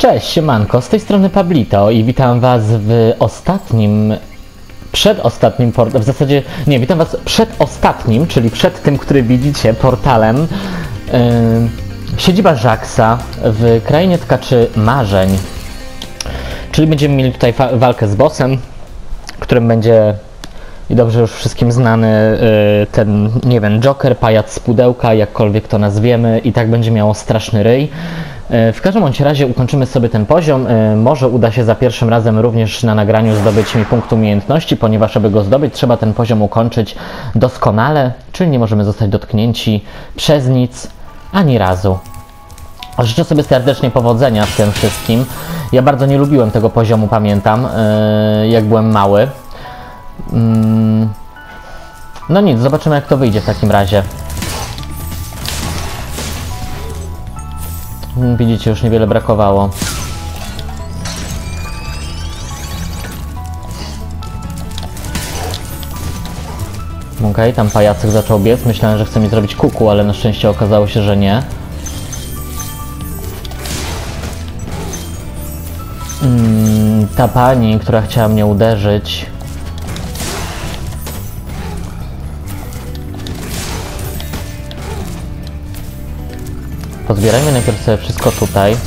Cześć, siemanko, z tej strony Pablito i witam was w ostatnim, przedostatnim, w zasadzie, nie, witam was przed ostatnim, czyli przed tym, który widzicie, portalem yy, siedziba Żaksa w Krainie Tkaczy Marzeń. Czyli będziemy mieli tutaj walkę z bossem, którym będzie i dobrze już wszystkim znany y, ten, nie wiem, Joker, pajac z pudełka, jakkolwiek to nazwiemy, i tak będzie miało straszny ryj. Y, W każdym bądź razie ukończymy sobie ten poziom. Y, Może uda się za pierwszym razem również na nagraniu zdobyć mi punkt umiejętności, ponieważ aby go zdobyć, trzeba ten poziom ukończyć doskonale, czyli nie możemy zostać dotknięci przez nic ani razu. Życzę sobie serdecznie powodzenia w tym wszystkim. Ja bardzo nie lubiłem tego poziomu, pamiętam, y, jak byłem mały. Mm. No nic, zobaczymy jak to wyjdzie w takim razie. Widzicie, już niewiele brakowało. Okej, tam pajacyk zaczął biec. Myślałem, że chce mi zrobić kuku, ale na szczęście okazało się, że nie. Mm, ta pani, która chciała mnie uderzyć, Pozbierajmy najpierw sobie wszystko tutaj. Yy,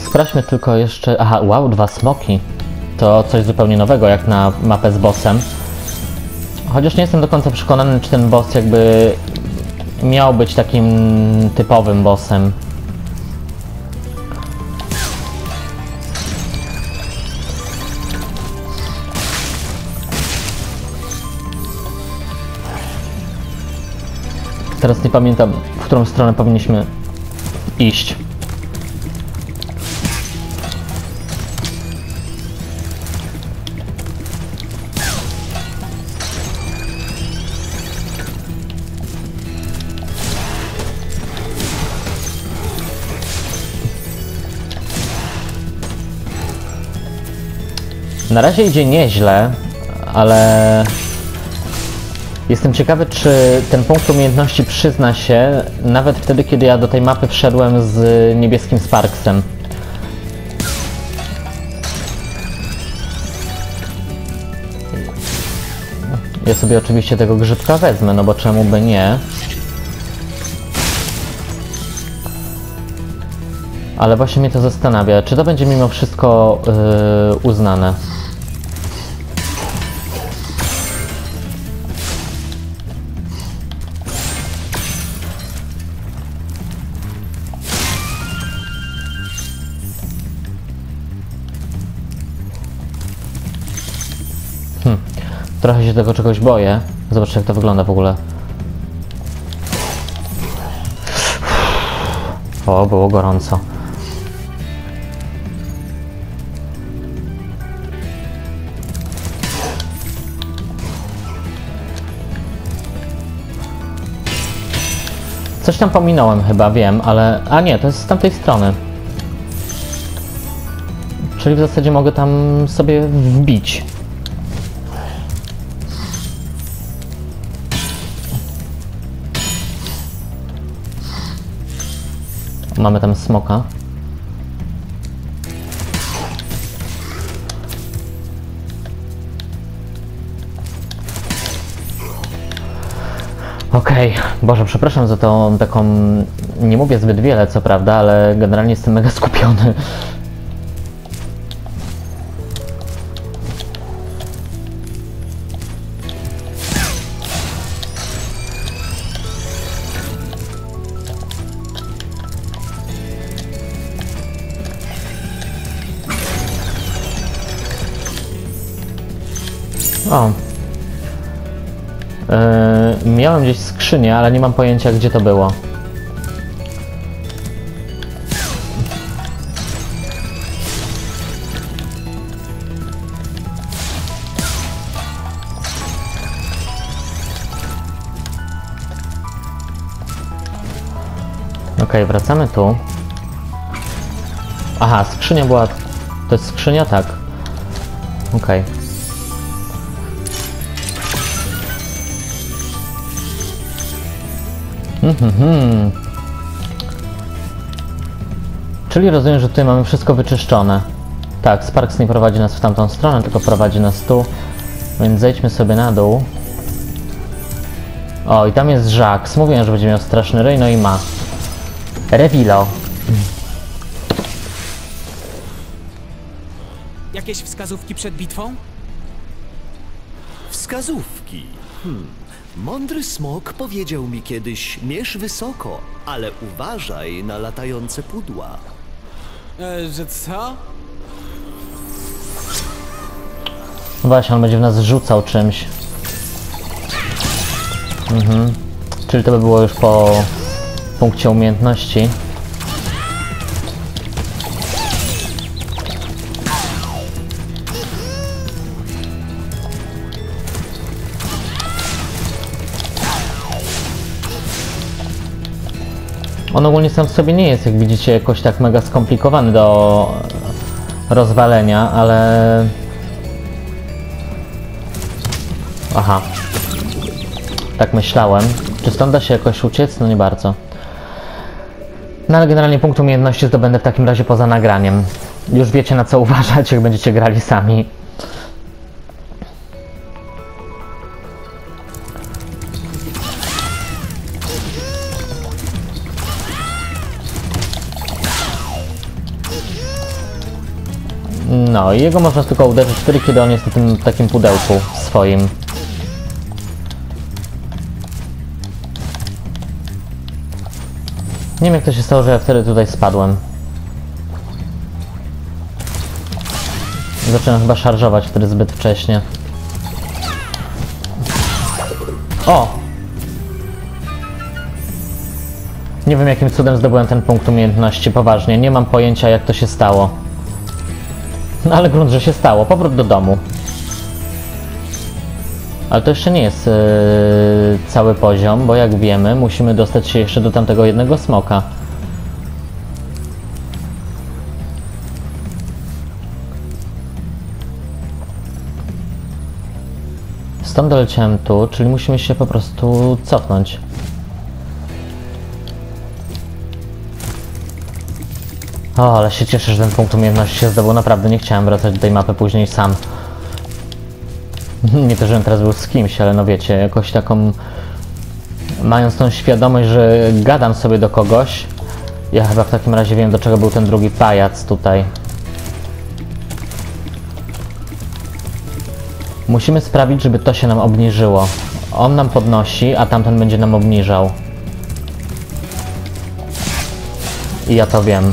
sprawdźmy tylko jeszcze... Aha, wow, dwa smoki. To coś zupełnie nowego, jak na mapę z bossem. Chociaż nie jestem do końca przekonany, czy ten boss jakby miał być takim typowym bossem. Teraz nie pamiętam, w którą stronę powinniśmy iść. Na razie idzie nieźle, ale Jestem ciekawy, czy ten punkt umiejętności przyzna się nawet wtedy, kiedy ja do tej mapy wszedłem z niebieskim Sparksem. Ja sobie oczywiście tego grzybka wezmę, no bo czemu by nie? Ale właśnie mnie to zastanawia, czy to będzie mimo wszystko yy, uznane. Trochę się tego czegoś boję. Zobaczcie jak to wygląda w ogóle. O, było gorąco. Coś tam pominąłem chyba, wiem, ale... A nie, to jest z tamtej strony. Czyli w zasadzie mogę tam sobie wbić. Mamy tam smoka. Okej, Boże, przepraszam za tą taką... Nie mówię zbyt wiele, co prawda, ale generalnie jestem mega skupiony. O. Yy, miałem gdzieś skrzynię, ale nie mam pojęcia gdzie to było. Okej, wracamy tu. Aha, skrzynia była... To jest skrzynia? Tak. Okej. Mhm. Czyli rozumiem, że tutaj mamy wszystko wyczyszczone. Tak, Sparks nie prowadzi nas w tamtą stronę, tylko prowadzi nas tu. Więc zejdźmy sobie na dół. O, i tam jest Jax. Mówiłem, że będzie miał straszny ryj, no i ma. Revilo. Jakieś wskazówki przed bitwą? Wskazówki. Hmm. Mądry smok powiedział mi kiedyś: mierz wysoko, ale uważaj na latające pudła. E, że co? Właśnie, on będzie w nas rzucał czymś. Mhm. Czyli to by było już po punkcie umiejętności. On ogólnie sam w sobie nie jest, jak widzicie, jakoś tak mega skomplikowany do rozwalenia, ale Aha. Tak myślałem. Czy stąd da się jakoś uciec? No nie bardzo. No ale generalnie punkt umiejętności zdobędę w takim razie poza nagraniem. Już wiecie na co uważać, jak będziecie grali sami. No i jego można tylko uderzyć wtedy, kiedy on jest w tym takim pudełku swoim. Nie wiem jak to się stało, że ja wtedy tutaj spadłem. Zacząłem chyba szarżować wtedy zbyt wcześnie. O! Nie wiem jakim cudem zdobyłem ten punkt umiejętności, poważnie. Nie mam pojęcia jak to się stało. No ale grunt, że się stało. Powrót do domu. Ale to jeszcze nie jest yy, cały poziom, bo jak wiemy, musimy dostać się jeszcze do tamtego jednego smoka. Stąd doleciałem tu, czyli musimy się po prostu cofnąć. O, ale się cieszę, że ten punkt umiejętności się zdobył. Naprawdę nie chciałem wracać do tej mapy później sam. Nie to, żebym teraz był z kimś, ale no wiecie, jakoś taką... Mając tą świadomość, że gadam sobie do kogoś, ja chyba w takim razie wiem, do czego był ten drugi pajac tutaj. Musimy sprawić, żeby to się nam obniżyło. On nam podnosi, a tamten będzie nam obniżał. I ja to wiem.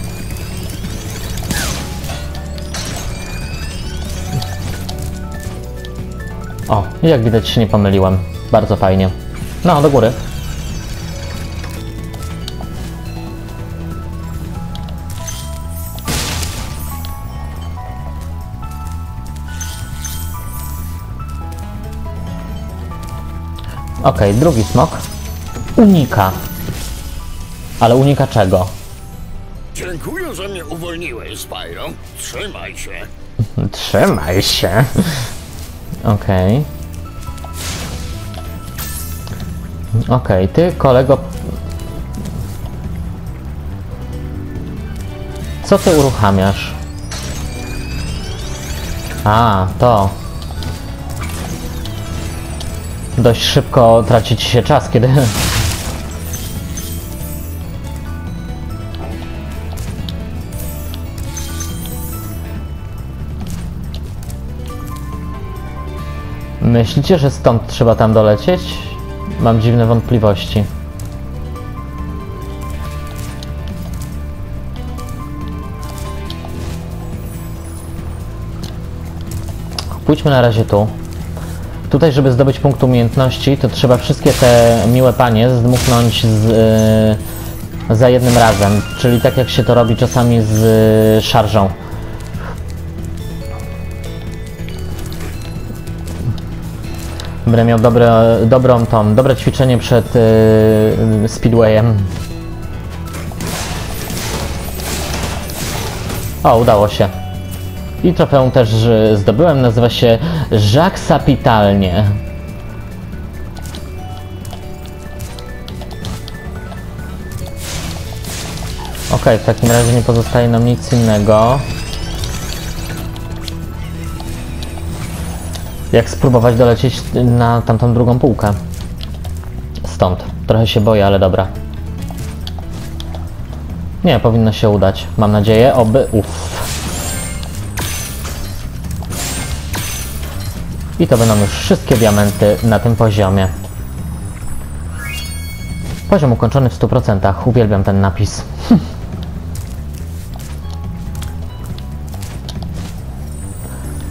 O, jak widać się nie pomyliłem. Bardzo fajnie. No, do góry. Okej, drugi smok. Unika. Ale unika czego? Dziękuję, że mnie uwolniłeś, Spyro. Trzymaj się. Trzymaj się. Okej. Okej, ty kolego... Co ty uruchamiasz? A, to. Dość szybko traci ci się czas, kiedy... Myślicie, że stąd trzeba tam dolecieć? Mam dziwne wątpliwości. Pójdźmy na razie tu. Tutaj, żeby zdobyć punkt umiejętności, to trzeba wszystkie te miłe panie zdmuchnąć z, yy, za jednym razem. Czyli tak jak się to robi czasami z yy, szarżą. Będę miał dobre, dobrą tą, dobre ćwiczenie przed yy, speedwayem. O, udało się. I trofeum też zdobyłem, nazywa się Jacques Sapitalnie. Okej, w takim razie nie pozostaje nam nic innego. Jak spróbować dolecieć na tamtą drugą półkę. Stąd. Trochę się boję, ale dobra. Nie, powinno się udać. Mam nadzieję, oby uff. I to będą już wszystkie diamenty na tym poziomie. Poziom ukończony w 100%. Uwielbiam ten napis.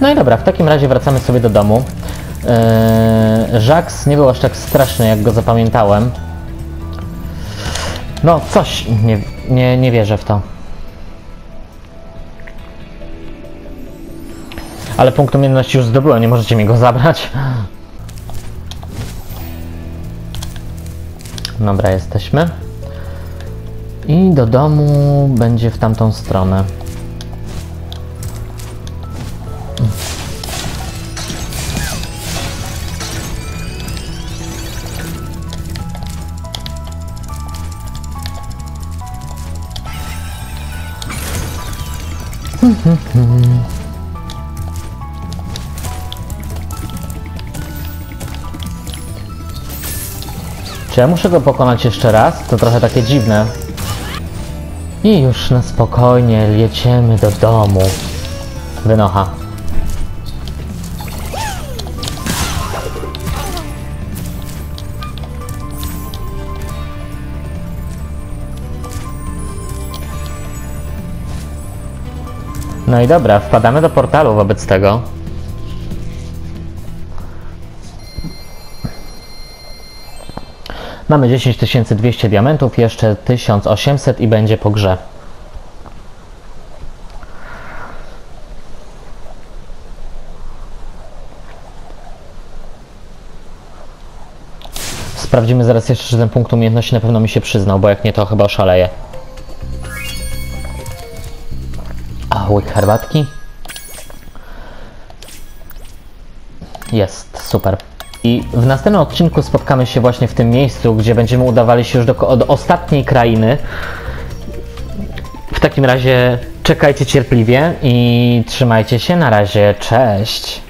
No i dobra, w takim razie wracamy sobie do domu. Yy, nie był aż tak straszny, jak go zapamiętałem. No, coś, nie, nie, nie wierzę w to. Ale punkt umiejętności już zdobyłem, nie możecie mi go zabrać. Dobra, jesteśmy. I do domu będzie w tamtą stronę. Czy ja muszę go pokonać jeszcze raz? To trochę takie dziwne. I już na spokojnie lecimy do domu. Wynocha. No i dobra, wpadamy do portalu wobec tego. Mamy 10 200 diamentów, jeszcze 1800 i będzie po grze. Sprawdzimy zaraz jeszcze, czy ten punkt umiejętności na pewno mi się przyznał, bo jak nie, to chyba oszaleję. Łyk herbatki. Jest, super. I w następnym odcinku spotkamy się właśnie w tym miejscu, gdzie będziemy udawali się już do, do ostatniej krainy. W takim razie czekajcie cierpliwie i trzymajcie się. Na razie, cześć.